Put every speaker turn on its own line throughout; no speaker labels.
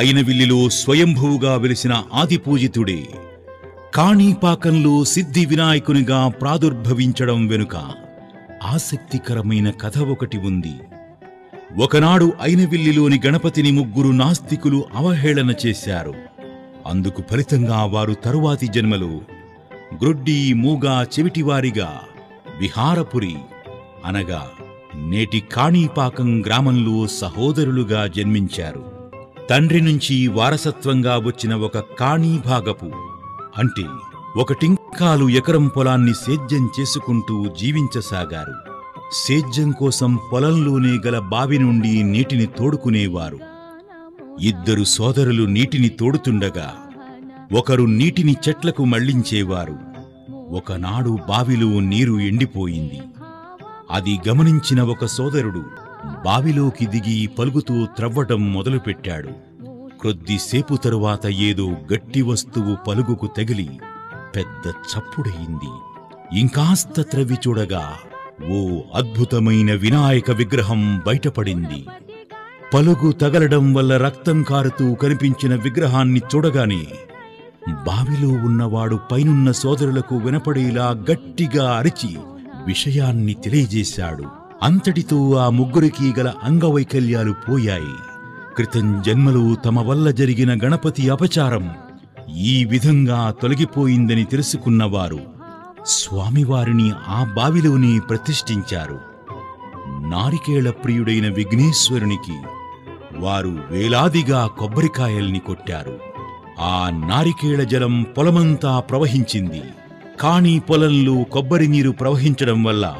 అయినవిల్లిలో స్వయంభువుగా వెలిసిన ఆదిపూజితుడే కాణీపాకంలో సిద్ధి వినాయకునిగా ప్రాదుర్భవించడం వెనుక ఆసక్తికరమైన కథ ఒకటి ఉంది. ఒకనాడు అయినవిల్లిలోని గణపతిని ముగ్గురు నాస్తికులు అవహేళన చేశారు. అందుకు ఫలితంగా వారు తరువాతి జన్మలో గ్రొడ్డి మూగా చెవిటివారిగా విహారపురి అనగా నేటి కాణీపాకం గ్రామంలో సహోదరులుగా జన్మించారు. తండ్రి నుంచి వారసత్వంగా వచ్చిన ఒక కాణీభాగపు అంటే ఒక టింకాలు ఎకరం పొలాన్ని సేద్యం చేసుకుంటూ జీవించసాగారు. సేద్యం కోసం పొలంలోనే గల బావి నుండి నీటిని తోడుకునేవారు. ఇద్దరు సోదరులు నీటిని తోడుతుండగా ఒకరు నీటిని చెట్లకు మళ్ళించేవారు. ఒకనాడు బావిలో నీరు ఎండిపోయింది. అది గమనించిన ఒక సోదరుడు బావిలోకి దిగి పలుగుతూ త్రవ్వటం మొదలుపెట్టాడు. కొద్దిసేపు తరువాత ఏదో గట్టి వస్తువు పలుగుకు తగిలి పెద్ద చప్పుడయింది. ఇంకాస్త త్రవ్వి చూడగా ఓ అద్భుతమైన వినాయక విగ్రహం బయటపడింది. పలుగు తగలడం వల్ల రక్తం కారుతూ కనిపించిన విగ్రహాన్ని చూడగానే బావిలో ఉన్నవాడు పైనున్న సోదరులకు వినపడేలా గట్టిగా అరిచి విషయాన్ని తెలియజేశాడు. అంతటితో ఆ ముగ్గురికి గల అంగవైకల్యాలు పోయాయి. క్రితం జన్మలో తమ వల్ల జరిగిన గణపతి అపచారం ఈ విధంగా తొలగిపోయిందని తెలుసుకున్నవారు స్వామివారిని ఆ బావిలోనే ప్రతిష్ఠించారు. నారికేళ ప్రియుడైన విఘ్నేశ్వరునికి వారు వేలాదిగా కొబ్బరికాయల్ని కొట్టారు. ఆ నారికేళ జలం పొలమంతా ప్రవహించింది. కానీ పొలంలో కొబ్బరి నీరు ప్రవహించడం వల్ల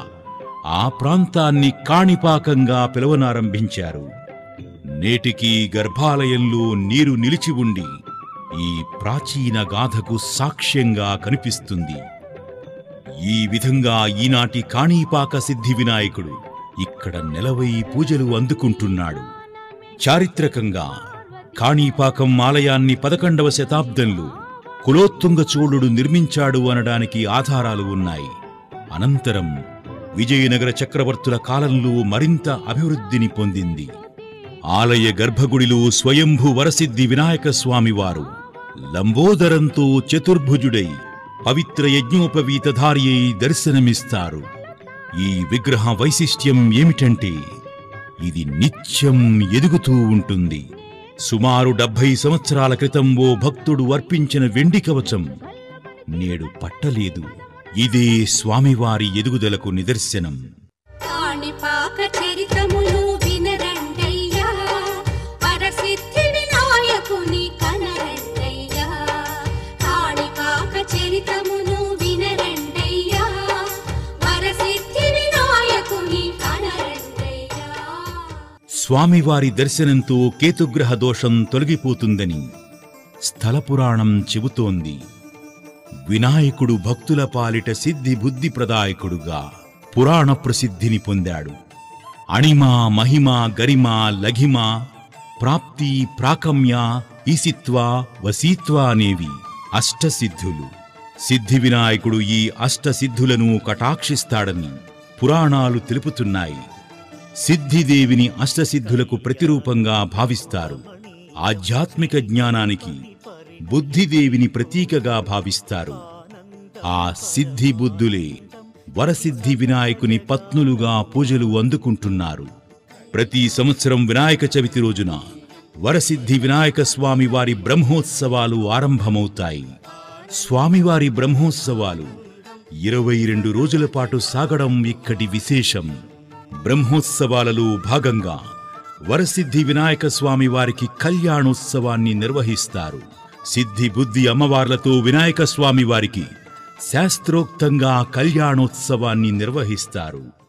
ఆ ప్రాంతాన్ని కాణిపాకంగా పిలవనారంభించారు. నేటికి గర్భాలయంలో నీరు నిలిచి ఉండి ఈ ప్రాచీన గాథకు సాక్ష్యంగా కనిపిస్తుంది. ఈ విధంగా ఈనాటి కాణీపాక సిద్ధి వినాయకుడు ఇక్కడ నెలవై పూజలు అందుకుంటున్నాడు. చారిత్రకంగా కాణీపాకం ఆలయాన్ని పదకొండవ శతాబ్దంలో కులోత్తుంగ చోళుడు నిర్మించాడు అనడానికి ఆధారాలు ఉన్నాయి. అనంతరం విజయనగర చక్రవర్తుల కాలంలో మరింత అభివృద్ధిని పొందింది. ఆలయ గర్భగుడిలో స్వయంభు వరసిద్ధి వినాయక స్వామివారు లంబోదరంతో చతుర్భుజుడై పవిత్ర యజ్ఞోపవీతధారి అయి దర్శనమిస్తారు. ఈ విగ్రహ వైశిష్ట్యం ఏమిటంటే ఇది నిత్యం ఎదుగుతూ ఉంటుంది. సుమారు డెబ్భై సంవత్సరాల క్రితం ఓ భక్తుడు అర్పించిన వెండి కవచం నేడు పట్టలేదు. ఇదే స్వామివారి ఎదుగుదలకు నిదర్శనం. స్వామివారి దర్శనంతో కేతుగ్రహ దోషం తొలగిపోతుందని స్థల పురాణం చెబుతోంది. వినాయకుడు భక్తుల పాలిట సిద్ధి బుద్ధి ప్రదాయకుడుగా పురాణ ప్రసిద్ధిని పొందాడు. అణిమ మహిమ గరిమా లఘిమా ప్రాప్తి ప్రాకమ్య ఈసిత్వ వసీత్వ అనేవి అష్టసిద్ధులు. సిద్ధి వినాయకుడు ఈ అష్టసిద్ధులను కటాక్షిస్తాడని పురాణాలు తెలుపుతున్నాయి. సిద్ధిదేవిని అష్టసిద్ధులకు ప్రతిరూపంగా భావిస్తారు. ఆధ్యాత్మిక జ్ఞానానికి బుద్ధిదేవిని ప్రతీకగా భావిస్తారు. ఆ సిద్ధి బుద్ధులే వరసిద్ధి వినాయకుని పత్నులుగా పూజలు అందుకుంటున్నారు. ప్రతి సంవత్సరం వినాయక చవితి రోజున వరసిద్ధి వినాయక స్వామి వారి బ్రహ్మోత్సవాలు ఆరంభమవుతాయి. స్వామివారి బ్రహ్మోత్సవాలు ఇరవై రెండు రోజుల పాటు సాగడం ఇక్కడి విశేషం. బ్రహ్మోత్సవాలలో భాగంగా వరసిద్ధి వినాయక స్వామి వారికి కళ్యాణోత్సవాన్ని నిర్వహిస్తారు. సిద్ధి బుద్ధి అమ్మవార్లతో వినాయక స్వామి వారికి శాస్త్రోక్తంగా కళ్యాణోత్సవాన్ని నిర్వహిస్తారు.